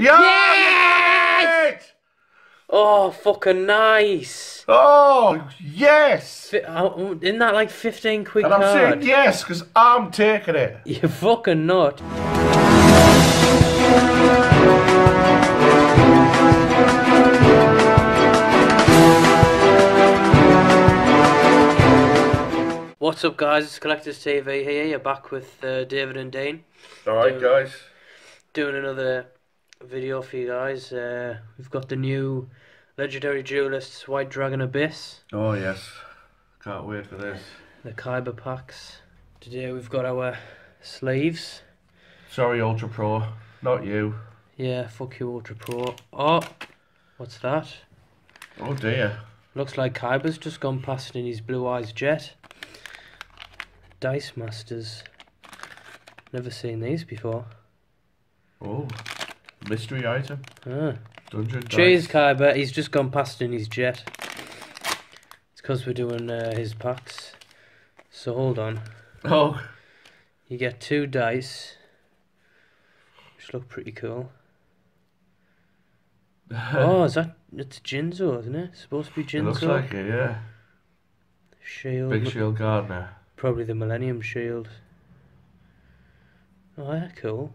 Yeah! Yes! Oh, fucking nice. Oh, yes! Isn't that like 15 quid And I'm card? saying yes because I'm taking it. You fucking nut. What's up, guys? It's Collectors TV here. You're back with uh, David and Dean Alright, guys. doing another video for you guys. Uh, we've got the new Legendary Duelists White Dragon Abyss, Oh, yes. Can't wait for this. the Kaiba packs. Today we've got our sleeves. Sorry, Ultra Pro. Not you. Yeah, fuck you, Ultra Pro. Oh, what's that? Oh, dear. Looks like Kaiba's just gone past in his Blue Eyes Jet. Dice Masters. Never seen these before. Oh. Mystery item. Ah. Dungeon Cheers, dice. Kaiba. He's just gone past in his jet. It's because we're doing uh, his packs. So hold on. Oh. You get two dice, which look pretty cool. oh, is that it's Jinzo, isn't it? Supposed to be it Jinzo. looks like it, yeah. Shield, Big Shield Gardener. probably the Millennium Shield. Oh, yeah, cool.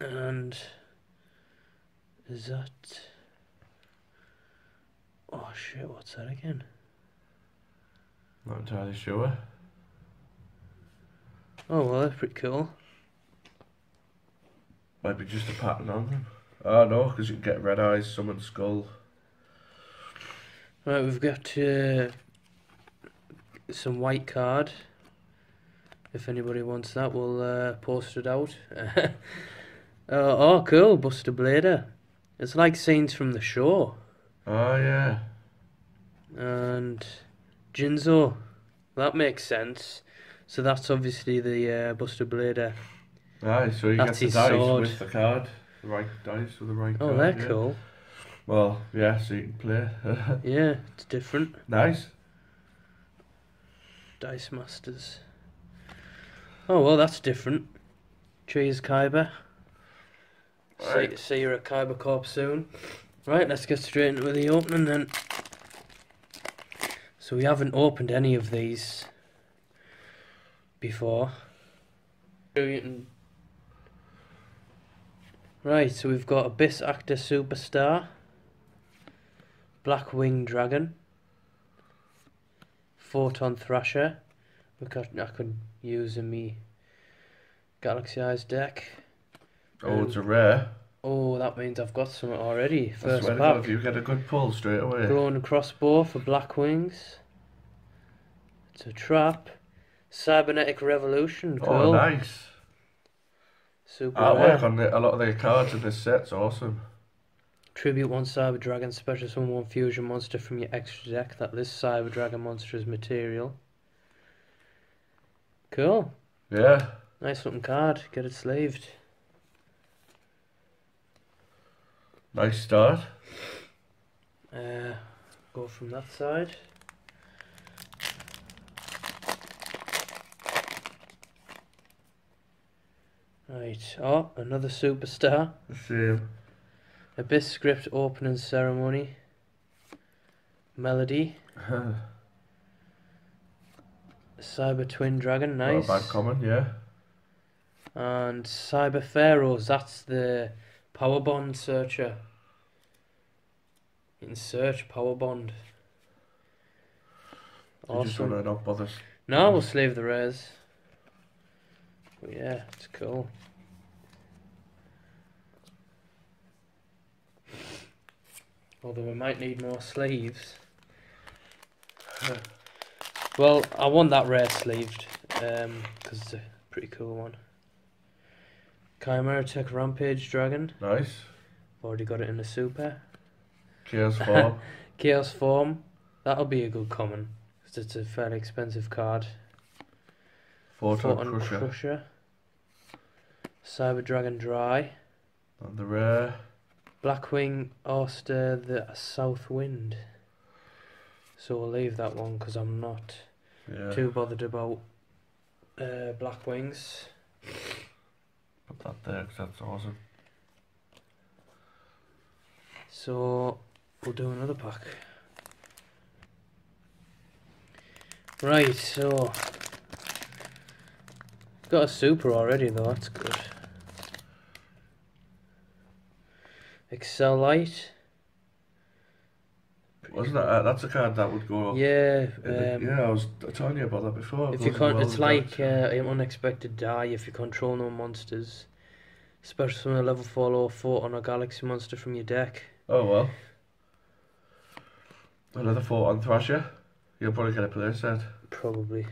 And is that? Oh shit! What's that again? Not entirely sure. Oh well, that's pretty cool. Might be just a pattern on them. Oh, no, because you can get Red Eyes, Summon Skull. Right, we've got uh, some white card. If anybody wants that, we'll uh, post it out. uh, oh, cool, Buster Blader. It's like scenes from the show. Oh, yeah. And Jinzo. That makes sense. So that's obviously the uh, Buster Blader. Aye, so you That's get the dice sword. with the card. The right dice with the right Oh, card. they're yeah. cool. Well, yeah, so you can play. Yeah, it's different. nice. Dice Masters. Oh, well, that's different. Cheers, Kaiba. See, Right. see you at Kaiba Corp soon. Right, let's get straight into the opening then. So we haven't opened any of these before. Right, so we've got Abyss Actor Superstar, Blackwing Dragon, Photon Thrasher, which I, I could use in me Galaxy Eyes deck. Oh, um, it's a rare. Oh, that means I've got some already. I First to God, pack. you get a good pull straight away. Glowing crossbow for black wings. It's a trap. Cybernetic Revolution. Oh, cool. Oh, nice. Super Artwork rare. on the, a lot of the cards in this set's awesome. Tribute one Cyber Dragon special summon one fusion monster from your extra deck that this Cyber Dragon monster is material. Cool. Yeah. Nice looking card. Get it sleeved. Nice start. Uh, go from that side. Right. Oh, another superstar. The same. Abyss script opening ceremony. Melody. Cyber Twin Dragon, nice. Not a bad common, yeah. And Cyber Pharaohs, that's the Power Bond searcher. You can search Power Bond. You just Awesome. want to not bother. No, we'll sleeve the res. But yeah, it's cool. Although we might need more sleeves. well, I want that rare sleeved, um, because it's a pretty cool one. Chimera Tech Rampage Dragon. Nice. Already got it in the super. Chaos form. Chaos Form. That'll be a good common. Because it's a fairly expensive card. Photon Photon Crusher. Crusher. Cyber Dragon Drei. And the rare. Blackwing Auster the South Wind. So we'll leave that one because I'm not Yeah. too bothered about uh, Blackwings. That there because that's awesome. So we'll do another pack. Right, so got a super already though, that's good. Excel Light. Wasn't that? Uh, that's a card that would go. Yeah, um, yeah, I was telling you about that before. if you well it's like uh, an unexpected die if you control no monsters. Special summon a level 4 or Photon a galaxy monster from your deck. Oh well. Another Photon Thrasher. You'll probably get a play set. Probably.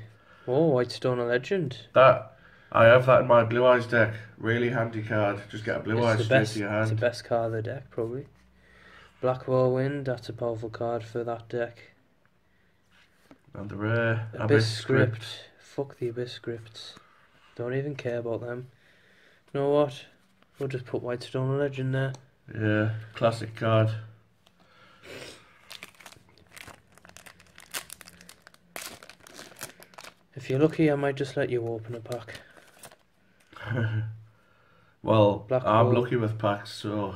Oh, White Stone a legend. That I have that in my blue eyes deck. Really handy card. Just get a blue eyes it's the straight best. to your It's the best card of the deck, probably. Black Whirlwind. That's a powerful card for that deck. And the rare Abyss, Abyss script. script. Fuck the Abyss scripts. Don't even care about them. You know what? We'll just put White Stone legend there. Yeah, classic card. If you're lucky, I might just let you open a pack. Well, Black I'm lucky with packs, so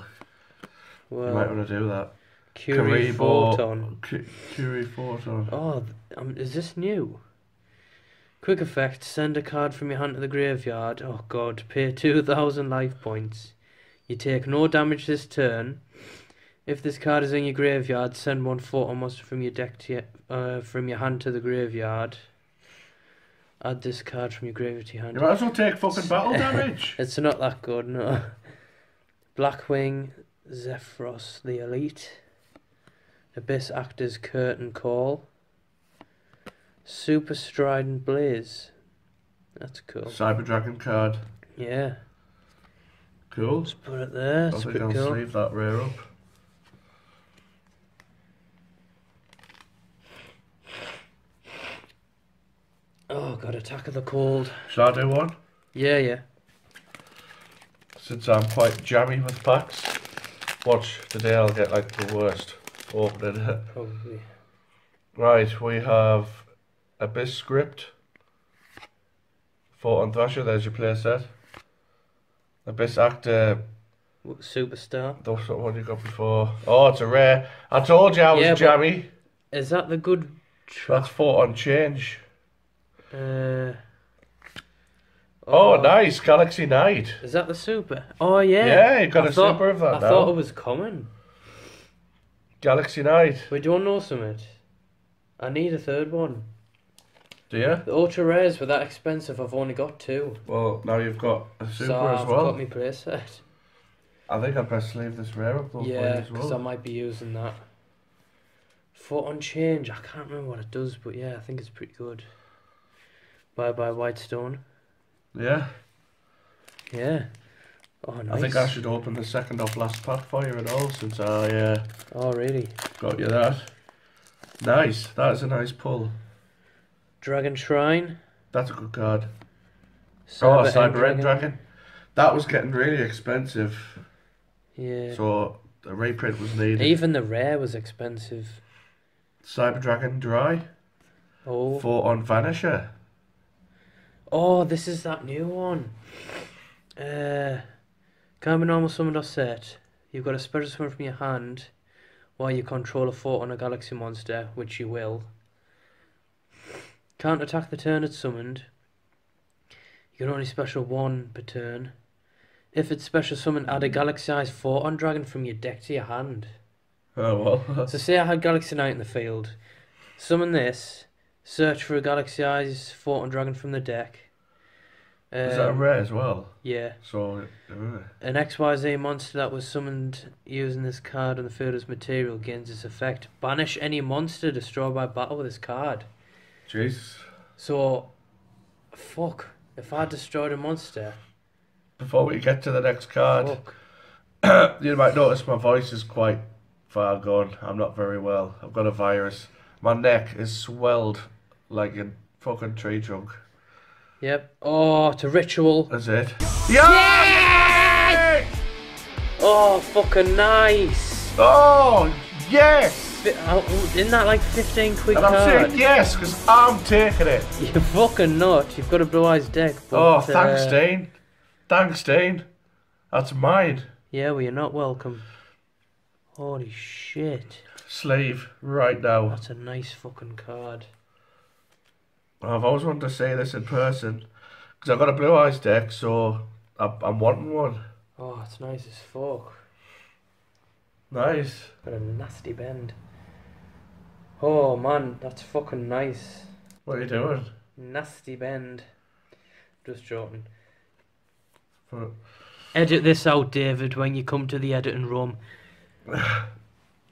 you might want to do that. Kuriphoton. Cu- Kuriphoton. Oh, um, is this new? Quick effect, send a card from your hand to the graveyard. Oh god, pay 2000 life points. You take no damage this turn. If this card is in your graveyard, send one photo monster from your deck to your, uh, from your hand to the graveyard. Add this card from your graveyard to your hand. You might as well take fucking battle damage. It's not that good, no. Blackwing, Zephyros the Elite, Abyss Actors Curtain Call, Super Strident Blaze. That's cool. Cyber Dragon card. Yeah, Cool. just put it there. I think I'll cool. sleeve that rare up. Oh god, Attack of the Cold. Shall I do one? Yeah, yeah. Since I'm quite jammy with packs. Watch, today I'll get like the worst opening. Probably. right, we have Abyss Script. Photon Thrasher, there's your play set. Abyss Actor, W- Superstar. that's the one you got before. Oh, it's a rare. I told you I was Yeah, jammy. Is that the good That's Photon Change. Uh, Oh, oh, nice, Galaxy Knight. Is that the super? Oh yeah. Yeah, you got I a thought- super of that I now. thought it was coming. Galaxy Knight. We don't know something. I need a third one. Do you? The ultra rares were that expensive. I've only got two. Well, now you've got a super so as I've well. got my playset. I think I'd best leave this rare up though for you Yeah, because well. I might be using that. Photon Change. I can't remember what it does, but yeah, I think it's pretty good. Bye bye Whitestone. Yeah, Yeah. Oh nice. I think I should open the second off last pack for you at all since I uh, Oh really? got you that. Nice, that is a nice pull. Dragon Shrine. That's a good card. Cyber oh, Cyber End Dragon. That was getting really expensive, Yeah. so a reprint was needed. Even the rare was expensive. Cyber Dragon Drei, Oh. for on Vanisher. Oh, this is that new one. Uh, can be normal summoned or set. You've got a special summon from your hand while you control a Photon a galaxy monster, which you will. Can't attack the turn it's summoned. You can only special one per turn. If it's special summoned, add a galaxy sized Photon dragon from your deck to your hand. Oh well. So say I had Galaxy Knight in the field. Summon this. Search for a Galaxy Eyes Photon Dragon from the deck. Um, is that a rare as well? Yeah. So, uh, An XYZ monster that was summoned using this card on the field as material gains its effect. Banish any monster destroyed by battle with this card. jeez. So, fuck. If I destroyed a monster, Before we get to the next card, you might notice my voice is quite far gone. I'm not very well. I've got a virus. My neck is swelled like a fucking tree trunk. Yep. Oh, to ritual. That's it. Yeah! Oh, fucking nice. Oh, yes! Isn't that like 15 quid And I'm card? saying yes, because I'm taking it. You fucking nut. You've got a blue eyes deck. But, Oh, thanks, uh, Dean. Thanks, Dean. That's mine. Yeah, well, you're not welcome. Holy shit. Sleeve right now. That's a nice fucking card. I've always wanted to say this in person because I've got a blue eyes deck, so I'm, I'm wanting one. Oh, it's nice as fuck. Nice. Got a nasty bend. Oh man, that's fucking nice. What are you doing? Nasty bend. Just joking. For- Edit this out, David, when you come to the editing room.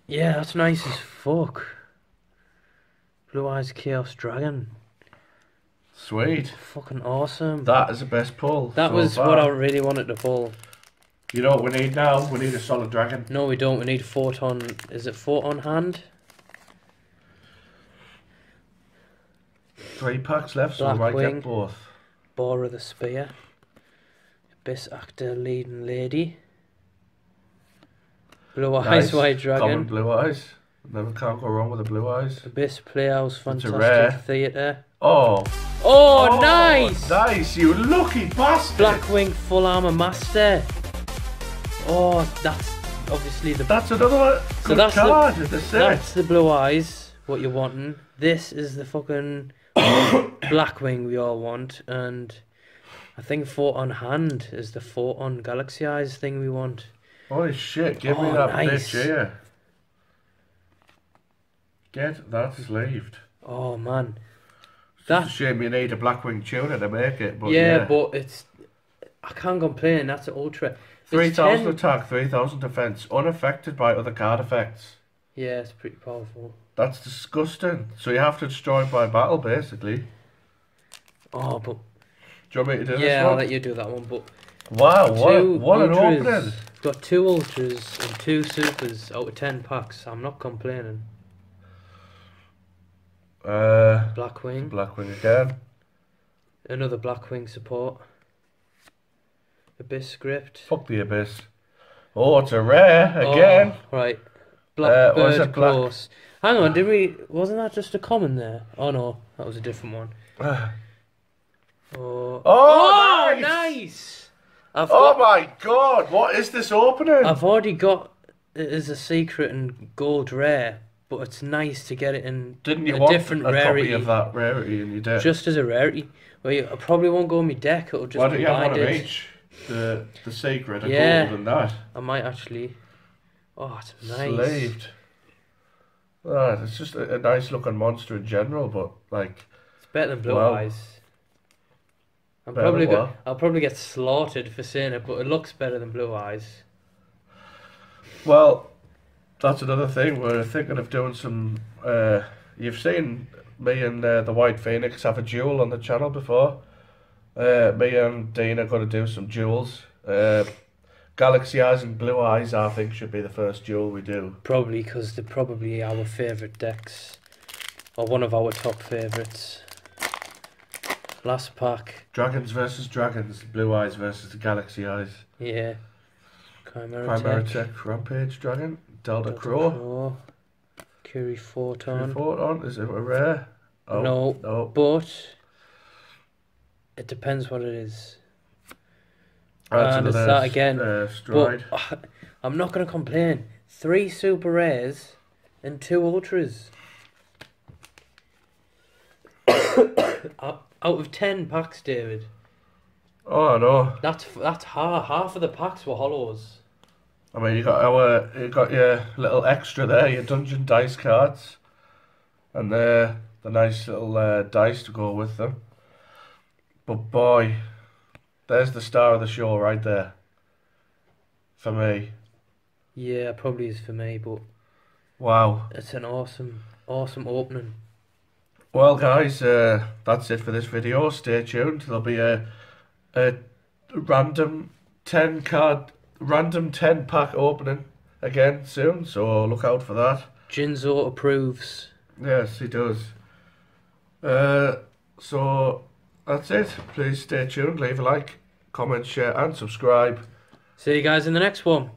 yeah, that's nice as fuck. Blue Eyes Chaos Dragon. Sweet. Fucking awesome. That is the best pull. That so was far. what I really wanted to pull. You know what we need now? We need a solid dragon. No, we don't. We need a Photon. Is it Photon Hand? Three packs left, so we might Blackwing. get both. Bora the Spear. Abyss Actor Leading Lady. Blue Eyes Nice. White Dragon. Common blue eyes. Never can't go wrong with the blue eyes. Abyss Playhouse Fantastic. Theatre. Oh. oh. Oh, nice! Nice, you lucky bastard. Blackwing Full Armor Master. Oh, that's obviously the That's another one. Good that's the- card in the that's the blue eyes. What you're wanting. This is the fucking Blackwing we all want, and I think Photon Hand is the Photon Galaxy Eyes thing we want. Holy shit, give me Oh, that nice. bitch here. Get that sleeved. Oh man, that a shame you need a Blackwing tuner to make it, but yeah, yeah. but it's I can't complain. That's an ultra. 3000 10 attack, 3000 defense, unaffected by other card effects. Yeah, it's pretty powerful. That's disgusting. So you have to destroy it by battle, basically. Oh, but Do you want me to do yeah, this I'll let you do that one. But Wow, what, what an ultras. opening. Got two ultras and two supers out of ten packs. I'm not complaining. Uh, Blackwing, Blackwing again. another Blackwing support. Abyss script. Fuck the Abyss. Oh, it's a rare again. Oh, right. Uh, Blackbird was it black- Close. Hang on, did we? Wasn't that just a common there? Oh no, that was a different one. Oh, Oh, nice! nice! I've Oh got, my god, what is this opening? I've already got it as a secret and gold rare, but it's nice to get it in Didn't you a want different a rarity. copy of that rarity and you did? just as a rarity. Well, you, I probably won't go on my deck. It'll just Why be don't you have one of each? The the secret, a Yeah. gold and that. I might actually. Oh, it's nice. Slaved. Ah, it's just a, a nice looking monster in general, but like It's better than Blue Wow. Eyes. I'm Better probably than go, what? I'll probably get slaughtered for saying it, but it looks better than Blue Eyes. well, that's another thing. We're thinking of doing some. Uh, you've seen me and uh, the White Phoenix have a duel on the channel before. Uh, me and Dean are going to do some duels. Uh, Galaxy Eyes and Blue Eyes, I think, should be the first duel we do. Probably because they're probably our favourite decks, or one of our top favourites. Last pack, Dragons versus Dragons, Blue Eyes versus the Galaxy Eyes. yeah. Chimera, Chimera Tech, Tech, Rampage Dragon, Delta, Delta Crow. Crow, Kuriphoton. Photon, is it a rare? Oh, No. No. But it depends what it is. And it's that again, Uh, stride. But I'm not going to complain. Three super rares and two ultras. out out of ten packs, David. Oh no! That's that's half half of the packs were hollows. I mean, you got our, you got your little extra there, your dungeon dice cards, and uh, the nice little uh, dice to go with them. But boy, there's the star of the show right there. For me, Yeah, probably is for me, but wow. it's an awesome, awesome opening. Well, guys, uh, that's it for this video. Stay tuned. There'll be a a random ten card, random ten pack opening again soon. So look out for that. Jinzo approves. Yes, he does. Uh, so that's it. Please stay tuned. Leave a like, comment, share, and subscribe. See you guys in the next one.